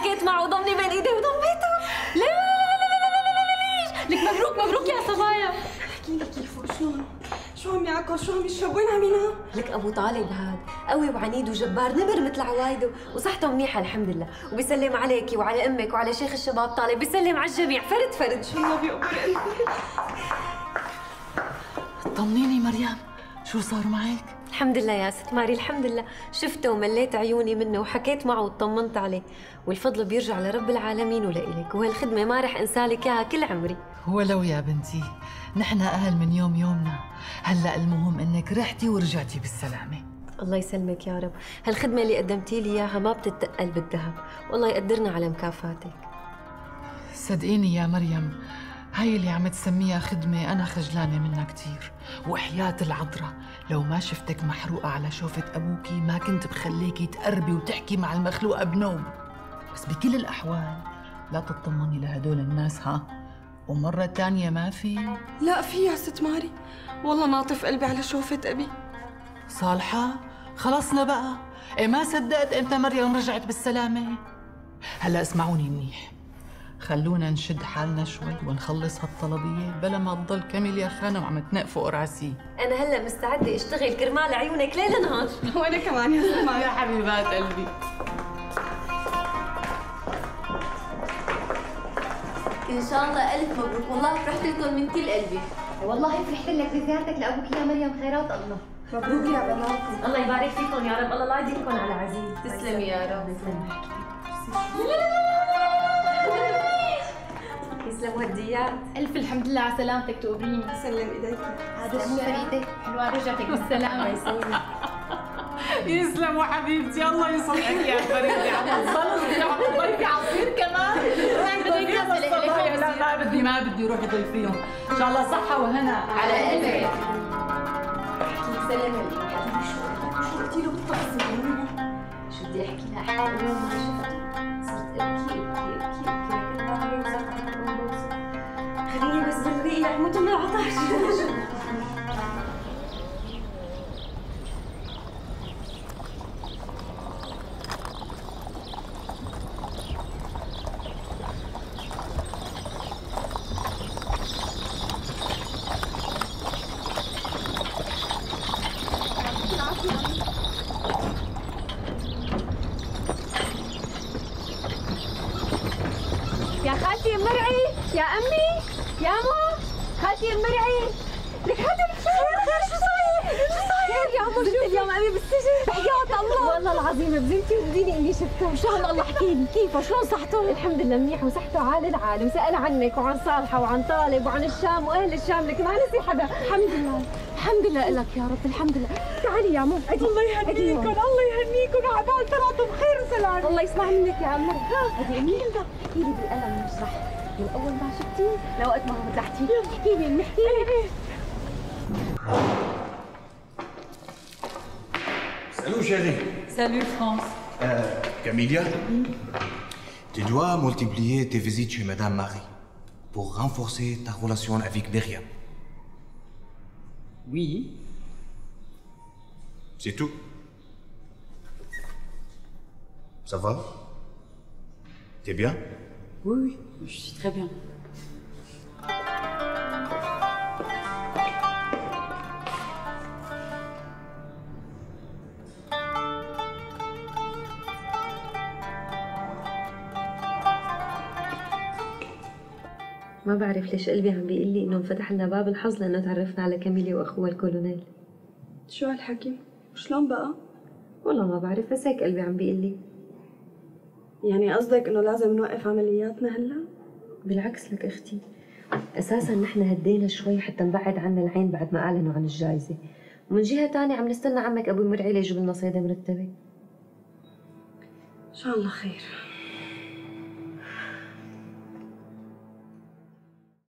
وحكيت معه وضمني بين ايدي وضميته. لا لا لا لا لا لا لا ليش؟ لك مبروك مبروك يا صبايا احكي لي كيف وشلون شو؟ عم ياكل شو عم يشرب وين عم ينام لك أبو طالب هاد قوي وعنيد وجبار نمر مثل عوايده وصحته منيحة الحمد لله. وبيسلم عليكي وعلى أمك وعلى شيخ الشباب طالب بيسلم على الجميع. فرد فرد. شو الله بيقبل قلبي طمنيني مريم. شو صار معك؟ الحمد لله يا ست ماري الحمد لله. شفته ومليت عيوني منه وحكيت معه وطمنت عليه. والفضل بيرجع لرب العالمين ولإلك وهالخدمة ما رح انسالك إياها كل عمري. ولو يا بنتي نحن أهل من يوم يومنا. هلأ المهم إنك رحتي ورجعتي بالسلامة. الله يسلمك يا رب. هالخدمة اللي قدمتي لي إياها ما بتتقل بالذهب. والله يقدرنا على مكافاتك. صدقيني يا مريم هاي اللي عم تسميها خدمة أنا خجلانة منها كتير. وحياة العذراء. لو ما شفتك محروقة على شوفة أبوكي ما كنت بخليكي تقربي وتحكي مع المخلوقة بنوم بس بكل الأحوال لا تطمني لهدول الناس ها. ومرة تانية ما في. لا في يا ست ماري. والله ناطف قلبي على شوفة أبي. صالحة خلصنا بقى. إيه ما صدقت إمتى مريم رجعت بالسلامة؟ هلا اسمعوني منيح. خلونا نشد حالنا شوي ونخلص هالطلبية بلا ما تضل كامل يا خانة وعم تنقفوا قرعسي أنا هلا مستعدة أشتغل كرمال عيونك ليل نهار. وأنا كمان يا ماري يا حبيبات قلبي. إن شاء الله ألف مبروك. والله فرحت لكم من كل قلبي. والله فرحت لك بزيارتك لأبوك يا مريم. خيرات الله. مبروك يا بنات الله يبارك فيكم يا رب. الله لا يديمكم على عزيز تسلمي يا رب. يسلموا هديات ألف الحمد لله على سلامتك تقبريني سلم إيديك. هذا مو فريدة. حلوة رجعتك بالسلامة. يسلمك. يسلموا حبيبتي الله يصلحك يا فريدة عم تصلي عم تضيفي عصير. كمان لا ما بدي ما بدي روحي ضيفيهم إن شاء الله صحة وهنا. على قلبك. سلام شو قلتي له بالتفصيل شو بدي أحكي لها؟ احكي يا خالتي المرعي يا أمي يا ماما خالتي المرعي لك هذا شو صاير؟ شو صاير؟ يا عمو شو اليوم أمي بالسجن. بحياة الله والله العظيم بزنتي وبديني اني شفته إن شاء الله الله احكي لي كيف شلون صحته الحمد لله منيح وصحته عال العال وسأل عنك وعن صالحة وعن طالب وعن الشام وأهل الشام لك ما نسي حدا الحمد لله. الحمد لله لك يا رب الحمد لله. تعالي يا عمو. أجي الله يهنيكم الله يهنيكم. عبال طلعتوا بخير وسلام. الله يسمع منك يا عمر هذه مين ده احكي لي بالقلم نشرح من أول ما شفتيه لوقت ما مزحتي احكي لي احكي لي. Salut chérie. Salut France Euh, Camélia Tu dois multiplier tes visites chez Madame Marie pour renforcer ta relation avec Myriam. Oui C'est tout. Ça va? T'es bien? Oui, oui, je suis très bien. ما بعرف ليش قلبي عم بيقول لي إنه انفتح لنا باب الحظ لأنه تعرفنا على كاميلي وأخوها الكولونيل. شو هالحكي؟ شلون بقى؟ والله ما بعرف بس هيك قلبي عم بيقول لي يعني قصدك إنه لازم نوقف عملياتنا هلا؟ بالعكس لك أختي. أساسا نحن هدينا شوي حتى نبعد عنا العين بعد ما أعلنوا عن الجائزة. ومن جهة تانية عم نستنى عمك أبو مرعي ليجيب لنا صيده مرتبة. إن شاء الله خير.